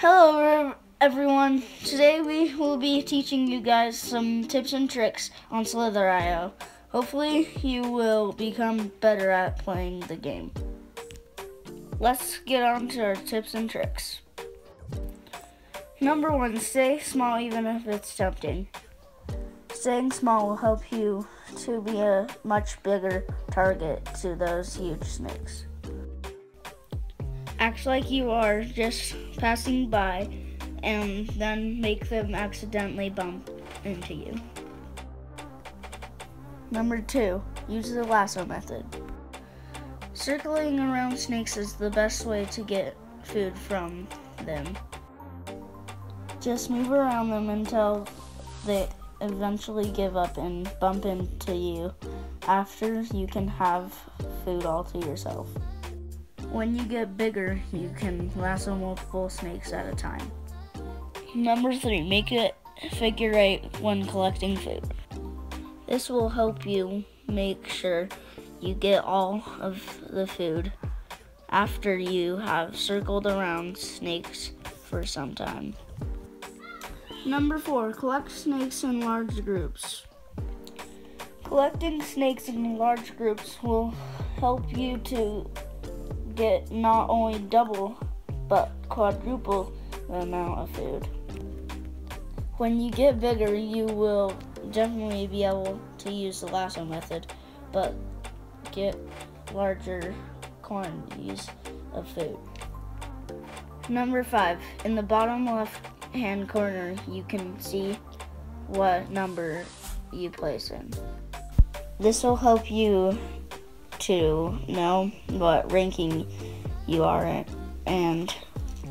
Hello everyone. Today we will be teaching you guys some tips and tricks on Slither.io. Hopefully you will become better at playing the game. Let's get on to our tips and tricks. Number one, stay small even if it's tempting. Staying small will help you to be a much bigger target to those huge snakes. Act like you are just passing by and then make them accidentally bump into you. Number two, use the lasso method. Circling around snakes is the best way to get food from them. Just move around them until they eventually give up and bump into you. After, you can have food all to yourself. When you get bigger, you can lasso multiple snakes at a time. Number three, make it figure eight when collecting food. This will help you make sure you get all of the food after you have circled around snakes for some time. Number four, collect snakes in large groups. Collecting snakes in large groups will help you to get not only double but quadruple the amount of food. When you get bigger, you will definitely be able to use the lasso method, but get larger quantities of food. Number five, in the bottom left hand corner, you can see what number you place in. This will help you to know what ranking you are in, and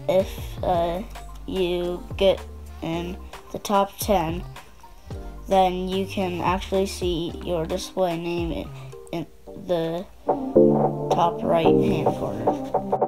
if uh, you get in the top 10, then you can actually see your display name in, in the top right hand corner.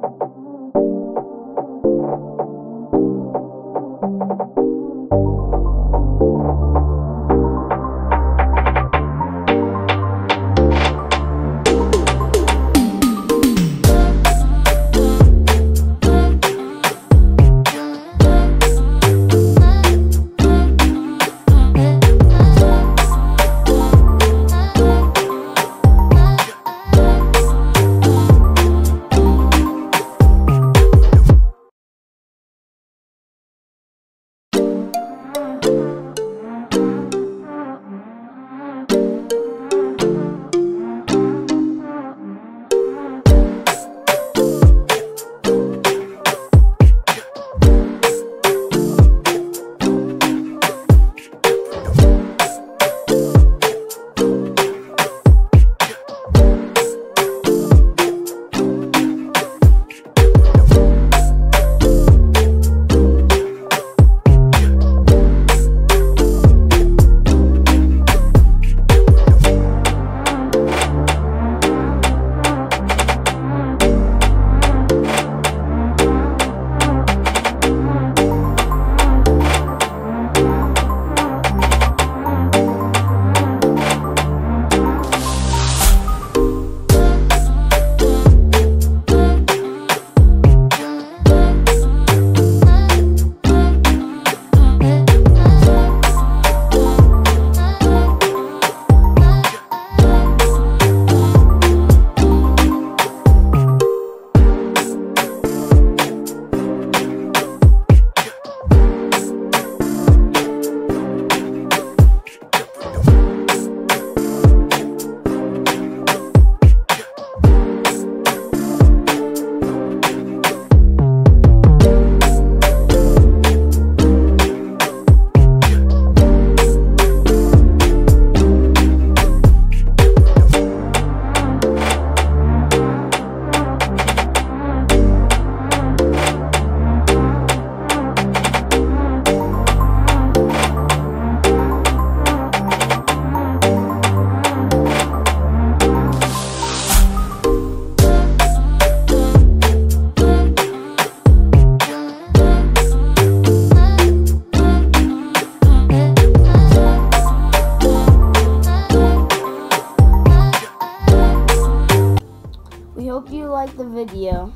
video,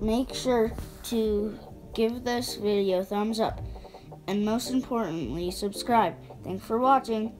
make sure to give this video a thumbs up and most importantly, subscribe. Thanks for watching.